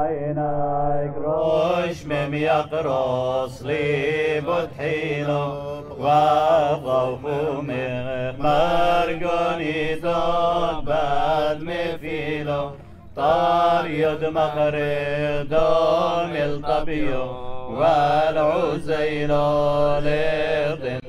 عينيك رش مم يقرص لي بتحيلو وابغى ومغ مرقوني دون بعد مفيلو طار يد مغرب دوم الطبيو والعزيلو ليضن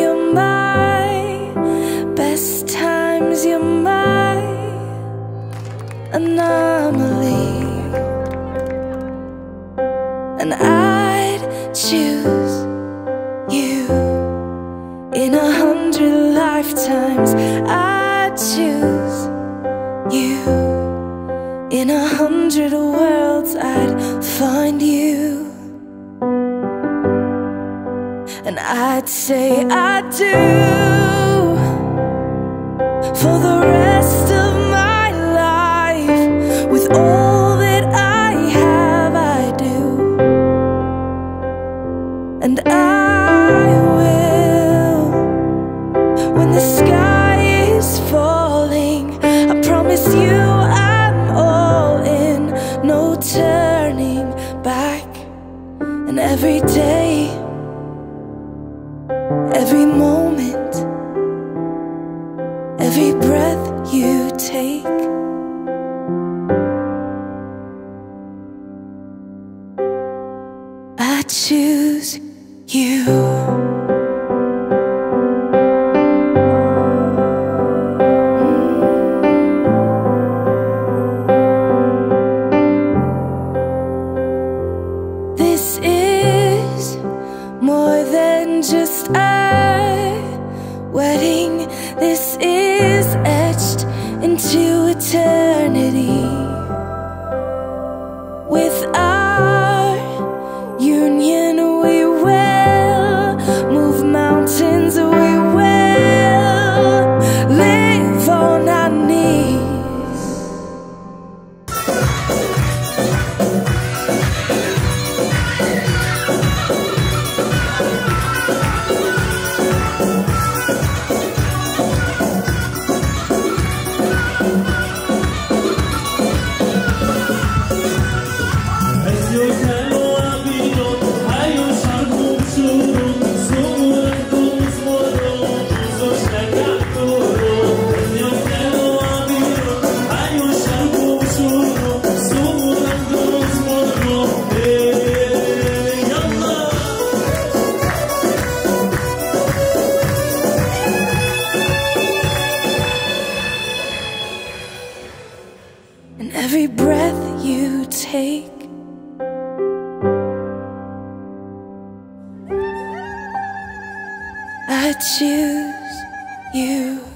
you're my best times, you're my anomaly. And I'd choose you in a hundred lifetimes. I'd choose you in a hundred worlds. I'd find you, and I'd say I do for the rest of my life with all that I have. I do. And I will when the sky is falling. I promise you I'm all in, no turning back. And every day, every moment, every breath you take. I choose you. Just a wedding. This is etched into eternity. Choose you.